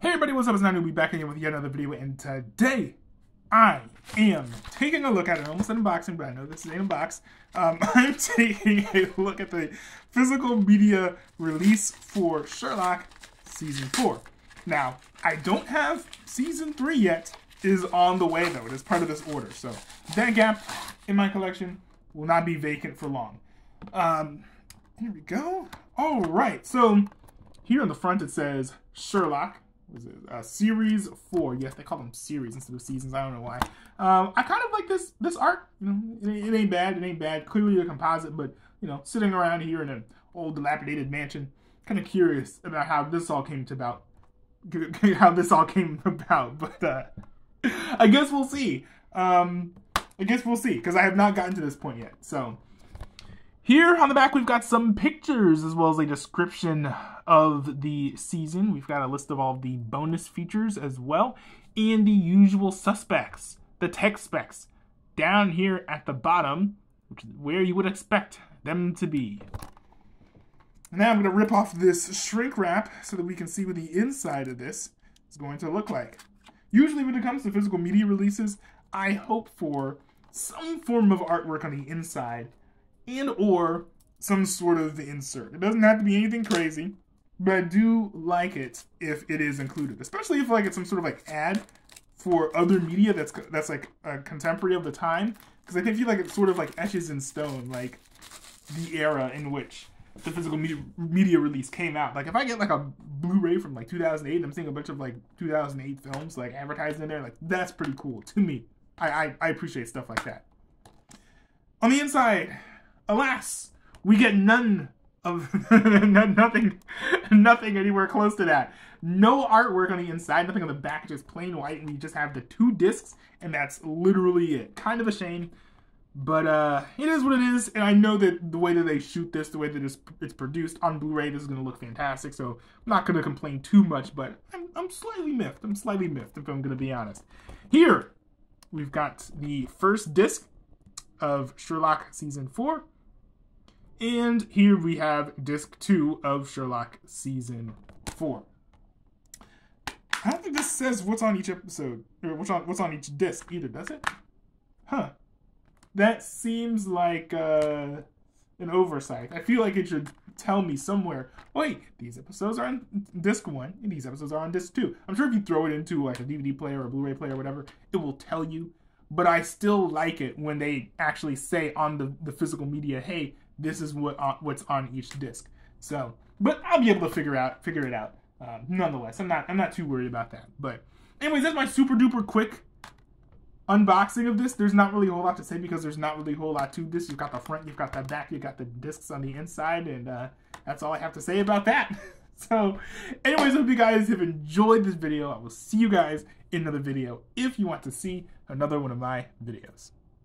Hey everybody, what's up? It's Nanu. We'll be back again with yet another video, and today I am taking a look at it. Almost unboxing, but I know this is an unbox. Um, I'm taking a look at the physical media release for Sherlock Season 4. Now, I don't have Season 3 yet. It is on the way, though. It is part of this order. So that gap in my collection will not be vacant for long. Um, here we go. All right. So here on the front it says Sherlock was it uh, series four? Yes, they call them series instead of seasons. I don't know why. Um, I kind of like this this art. You know, it, it, ain't bad. It ain't bad. Clearly a composite, but you know, sitting around here in an old dilapidated mansion, kind of curious about how this all came to about. How this all came about, but uh, I guess we'll see. Um, I guess we'll see because I have not gotten to this point yet. So here on the back, we've got some pictures as well as a description of the season. We've got a list of all the bonus features as well, and the usual suspects, the tech specs, down here at the bottom, which is where you would expect them to be. Now I'm going to rip off this shrink wrap so that we can see what the inside of this is going to look like. Usually when it comes to physical media releases, I hope for some form of artwork on the inside and or some sort of insert. It doesn't have to be anything crazy, but I do like it if it is included, especially if like it's some sort of like ad for other media that's that's like a contemporary of the time. Because I think feel like it sort of like etches in stone like the era in which the physical media, media release came out. Like if I get like a Blu-ray from like 2008, and I'm seeing a bunch of like 2008 films like advertised in there. Like that's pretty cool to me. I, I, I appreciate stuff like that. On the inside, alas, we get none of nothing, nothing anywhere close to that. No artwork on the inside, nothing on the back, just plain white, and we just have the two discs, and that's literally it. Kind of a shame, but uh, it is what it is, and I know that the way that they shoot this, the way that it's, it's produced on Blu-ray, this is going to look fantastic, so I'm not going to complain too much, but I'm, I'm slightly miffed. I'm slightly miffed, if I'm going to be honest. Here, we've got the first disc of Sherlock Season 4, and here we have disc two of Sherlock season four. I don't think this says what's on each episode or what's on what's on each disc either, does it? Huh. That seems like uh, an oversight. I feel like it should tell me somewhere. Wait, these episodes are on disc one, and these episodes are on disc two. I'm sure if you throw it into like a DVD player or a Blu-ray player or whatever, it will tell you. But I still like it when they actually say on the, the physical media, hey, this is what uh, what's on each disc. So, but I'll be able to figure out figure it out. Um, nonetheless, I'm not I'm not too worried about that. But anyways, that's my super duper quick unboxing of this. There's not really a whole lot to say because there's not really a whole lot to this. You've got the front, you've got the back, you've got the discs on the inside, and uh, that's all I have to say about that. so, anyways, hope you guys have enjoyed this video. I will see you guys in another video if you want to see another one of my videos.